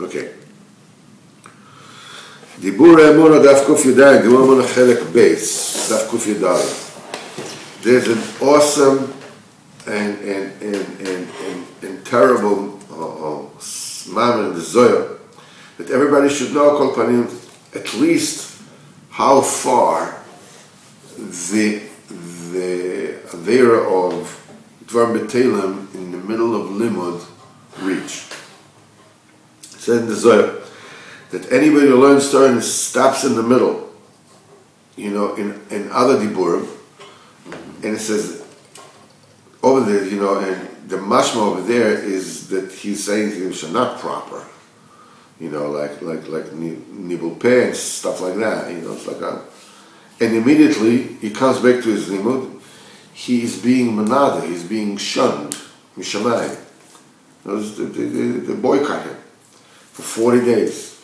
Okay. דיבור האמונה דף ק"ד, דיבור האמונה חלק בייס, דף ק"ד. There's an awesome and, and, and, and, and, and terrible uh, uh, in the Zohar that everybody should know, Kol Panim, at least how far the the Avera of Dvar B'Telem in the middle of Limud reach. It said in the Zohar that anybody who learns Torah and stops in the middle, you know, in, in other Diburim, and it says over there, you know, and the mashma over there is that he's saying things are not proper. You know, like like like nibul and stuff like that. You know, it's like a, and immediately he comes back to his limud. He is being manada. He's being shunned. Mishamai. They, they, they boycott him for forty days.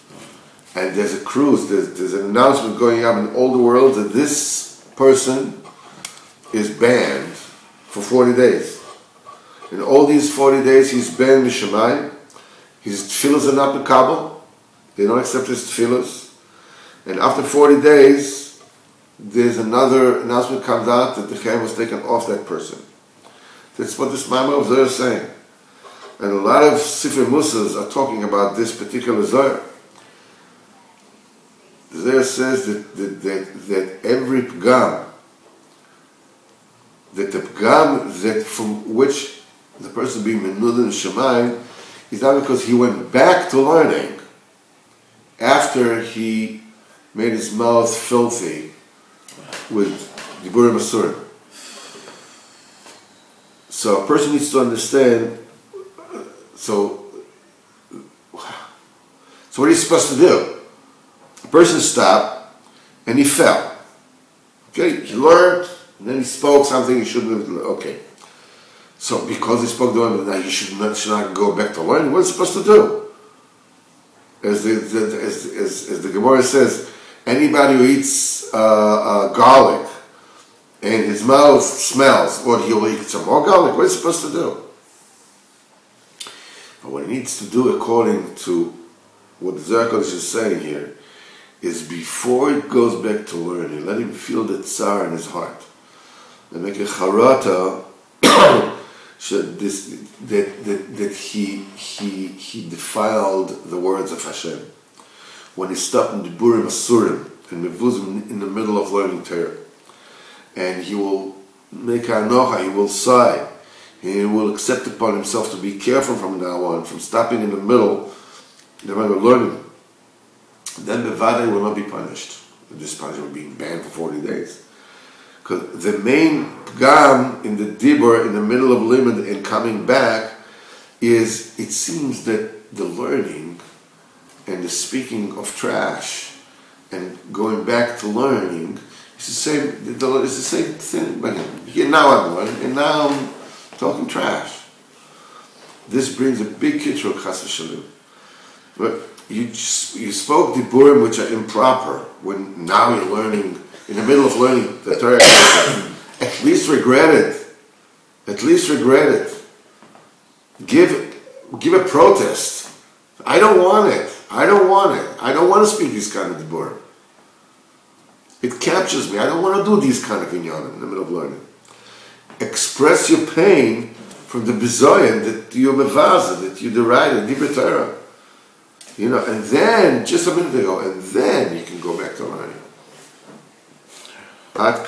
And there's a cruise. There's, there's an announcement going up in all the world that this person is banned for 40 days. In all these 40 days, he's banned Mishamayim. His tefillahs are not Mekabel. They don't accept his tefillahs. And after 40 days, there's another announcement comes out that the Chaim was taken off that person. That's what this Mama of is saying. And a lot of Sifrei Mussar are talking about this particular Zohar. The Zohar says that, that, that, that every Pgam that the pgam that from which the person being menud in Shemayim is not because he went back to learning after he made his mouth filthy with Diburim Asur. So a person needs to understand, so, so what are you supposed to do? A person stopped and he fell. Okay, he learned, and then he spoke something he shouldn't have. Okay. So because he spoke the word, now he should not, should not go back to learning. What is supposed to do? As the, the as, as, as, the Gemara says, anybody who eats uh, uh, garlic and his mouth smells, or he'll eat some more garlic. What is supposed to do? But what he needs to do, according to what the Zohar is saying here, is before it goes back to learning, let him feel the tsar in his heart and make a charata this, that, that, that he, he, he defiled the words of Hashem. When he stopped in the Burim Asurim, and Mevuzim in the middle of learning Torah. And he will make anocha, he will sigh, he will accept upon himself to be careful from now on, from stopping in the middle, matter learning. Then the Vade will not be punished. This punishment being banned for 40 days. Because the main pgam in the dibur in the middle of limud and coming back is it seems that the learning and the speaking of trash and going back to learning is the same. It's the same thing. But here now I'm learning and now I'm talking trash. This brings a big kitchur chas v'shalom. But you you spoke diburim which are improper when now you're learning in the middle of learning the Torah, at least regret it. At least regret it. Give, give a protest. I don't want it. I don't want it. I don't want to speak this kind of dibur. It captures me. I don't want to do these kind of inyanim in the middle of learning express your pain from the bizoyan that you're mevaza, that you deride in Divrei Torah. You know, and then, just a minute ago, and then you can go back to learning. At